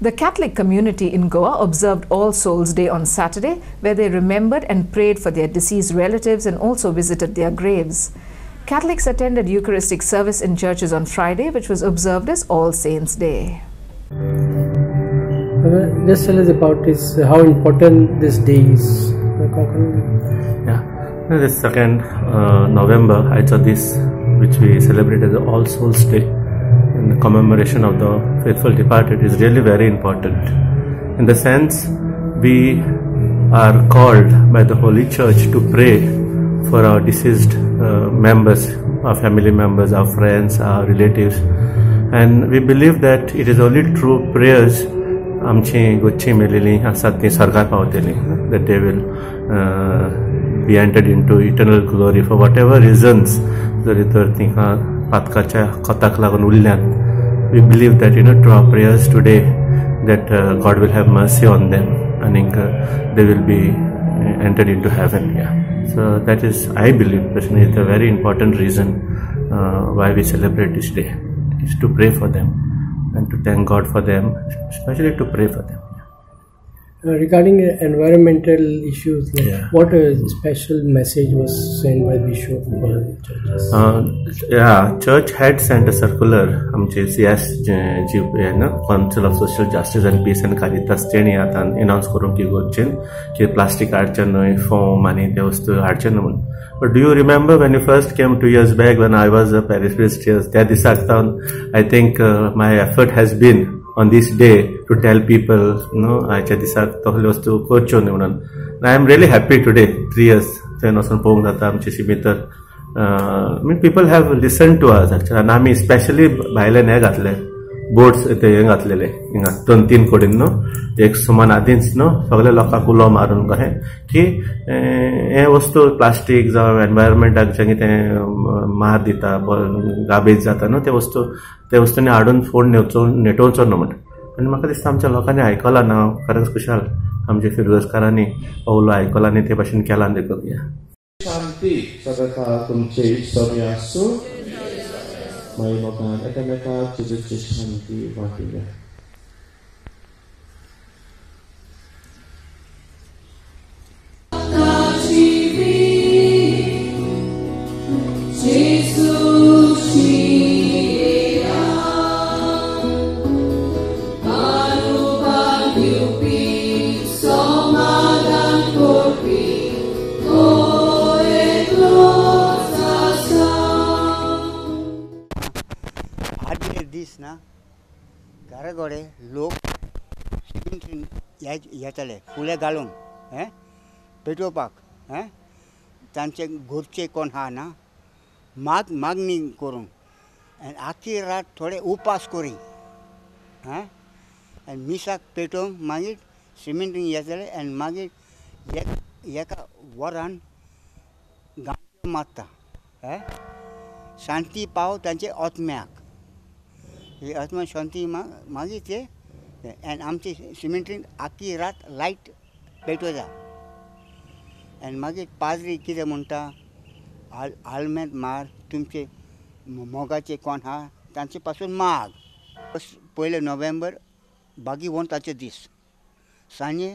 The Catholic community in Goa observed All Souls Day on Saturday, where they remembered and prayed for their deceased relatives and also visited their graves. Catholics attended Eucharistic service in churches on Friday, which was observed as All Saints' Day. Just tell us about this, how important this day is. Yeah, And the second uh, November, I saw this, which we celebrate as the All Souls Day, in the commemoration of the faithful departed, is really very important. In the sense, we are called by the Holy Church to pray for our deceased uh, members, our family members, our friends, our relatives, and we believe that it is only through prayers आमची गोच्ची मेलेली आसात ती स्वर्गाक पावतली that they will be entered into eternal glory for whatever reasons जरी तर तिका पातकाच्या कोताक लागून उरल्यात we believe that you know to our prayers today that God will have mercy on them आनीक they will be entered into heaven yeah so that is i believe personally it's a very important reason uh, why we celebrate this day is to pray for them and to thank god for them especially to pray for them Uh, regarding uh, environmental issues, like Yeah. what a special message was sent by Bishop for the churches? uh, yeah church had sent a circular आमचे C S G आहे ना council of social justice and peace and Caritas तेणी आतां announce करून की गोंयचेन की plastic हाडचे न्हय foam आनी ते वस्तू हाडचे न्हय म्हणून but do you remember when you first came two years back when I was a parish priest त्या दिसाक सावन I think my effort has been on this day to tell people no आयच्या दिसाक तसल्यो वस्तू करच्यो न्ही म्हणून I am really happy today three years थंय वचून पळोवंक जाता आमचे शिमितर mean people have listen to us actually आनी आमी स्पेशली भायल्यान हे घातलें बोट्स ते हे घातलेले. हिंगा दोन तीन कडेन न्हू एक सुमान आदींच न्हू सगळ्या लोकांक उलो मारून कशें की हे वस्तू प्लास्टीक जावं एनवायरमेंटाक जें कितें मार दिता गाबेज जाता न्हू ते वस्तू ते वस्तूंनी हाडून फोड नेवचो नेटोवचो न्हू म्हण. आनी म्हाका दिसता आमच्या लोकांनी आयकलां ना खरेंच खुशाल. आमच्या फिरगोजकारांनी हो उलो आयकला आनी ते भाशेन केला देखून. या शांति तुमचे माई लोकांक एकामेकाक जिजेची शांती वाटूया आदले दीस ना गोडे लोक सिमेंट येताले फुले घालून हे पेटोवपाक हे तांचे घरचे कोण हा ना माग मागणी करून आनी आखी रात थोडे उपास करी हां आनी मिसाक पेटोवन मागीर सिमेंटीन येतले आनी मागीर एक एका वरान गांव मारता हे शांती पाव तांचे आत्म्याक. ही आत्मशांती मा मागीर ते आनी आमची सिमेंटीन आख्खी रात लायट पेटोवता आनी मागीर पाजरी कितें म्हणटा आल आल्मेंत मार तुमचे मोगाचे कोण आहा तांचे पासून माग. फस्ट पयले नोव्हेंबर बागी वंताचे दीस. सांजे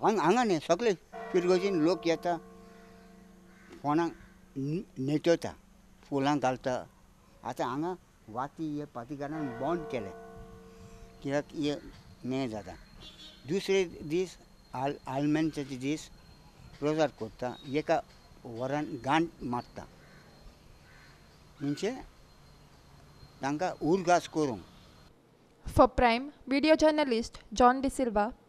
हांग हांगा न्ही सगळे फिरगोजीन लोक येता फोंडाक न्हेटयता फुलां घालता. आतां हांगा वाती हे पातीकारान बॉन्ड केले. कित्याक हे मे जाता. दुसरे दीस आल आल्मेंचे दीस रोजार कोत्ता एका वरान गांठ मारता. म्हणजे तांकां उरगास करूंक for prime video journalist John D'Silva Silva,